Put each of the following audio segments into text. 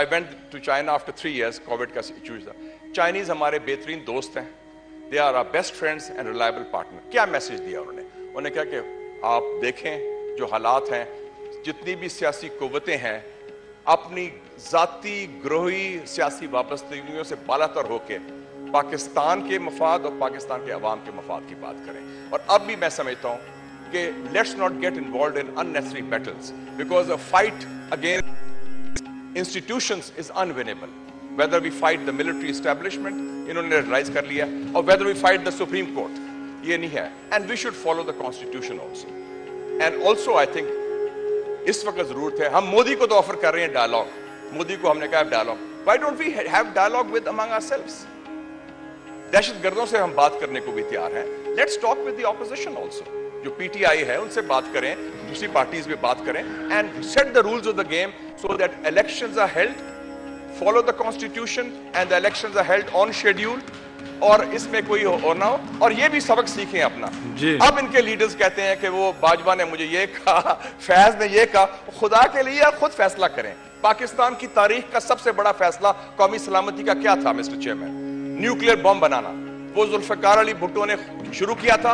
I went to China after three years, COVID का issues था Chinese हमारे बेहतरीन दोस्त हैं। They are are best friends and reliable partner क्या मैसेज दिया उन्होंने? उन्होंने कहा कि आप देखें जो हालात हैं जितनी भी सियासी कुवतें हैं अपनी जाती ग्रोही सियासी वाबस्तगियों से बालातर होकर पाकिस्तान के मफाद और पाकिस्तान के अवाम के मफाद की बात करें। और अब भी मैं समझता हूँ कि let's not get involve in unnecessary battles because a fight again institutions is unwinnable. Whether we fight the military establishment, इन्होंने राइज कर लिया और whether we fight the Supreme Court, ये नहीं है. And we should follow the constitution also. And also I think इस वक्त ज़रूरत है हम मोदी को तो ऑफ़र कर रहे हैं डायलॉग मोदी को हमने कहा dialogue why don't we have dialogue with among ourselves दहशत गर्दों से हम बात करने को भी तैयार हैं let's talk with the opposition also जो पीटीआई है उनसे बात करें दूसरी पार्टीज़ में बात करें and set the rules of the game so that elections are held follow the constitution and the elections are held on schedule और इसमें कोई हो ना हो। और ये भी सबक सीखें अपना। अब इनके लीडर्स कहते हैं कि वो बाजवा ने मुझे ये कहा फैज ने ये कहा खुदा के लिए आप खुद फैसला करें। पाकिस्तान की तारीख का सबसे बड़ा फैसला कौमी सलामती का क्या था मिस्टर चेयरमैन? न्यूक्लियर बॉम्ब बनाना। वो जुल्फकार अली भुट्टो ने शुरू किया था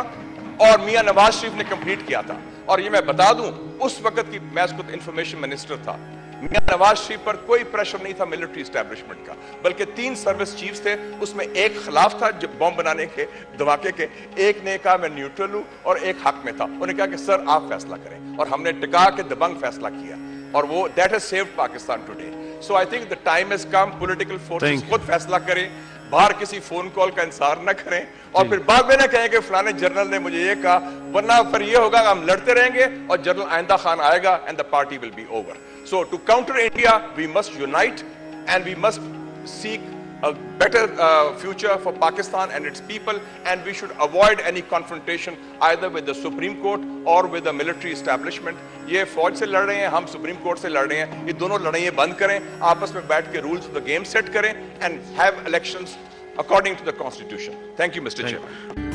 और मियाँ नवाज़ शरीफ ने कंप्लीट किया था। और ये मैं बता दूँ उस वक्त की मैं उसको इंफॉर्मेशन मिनिस्टर था। नवाज़ शरीफ पर कोई प्रेशर नहीं था मिलिट्री स्टैब्लिशमेंट का, बल्कि तीन सर्विस चीफ थे, उसमें एक खिलाफ था बॉम्ब बनाने के, धमाके के। एक ने कहा, मैं न्यूट्रल हूँ, और एक हक में था। उन्होंने कहा कि, सर, आप फैसला करें। और हमने टिका के दबंग फैसला किया। और वो that has saved Pakistan today so I think the time is come political forces खुद फैसला करें बाहर किसी फ़ोन कॉल का इंतज़ार न करें और फिर बाद में ना कहें कि फलाने जनरल ने मुझे ये कहा वरना फिर ये होगा हम लड़ते रहेंगे और जनरल आइंदा खान आएगा and the party will be over so to counter India we must unite and we must seek a better uh, future for Pakistan and its people and we should avoid any confrontation either with the Supreme Court or with the military establishment ये फौज से लड़ रहे हैं हम supreme court से लड़ रहे हैं ये दोनों लड़ाइयाँ बंद करें आपस में बैठ के rules of the game set करें and have elections according to the constitution thank you mr chairman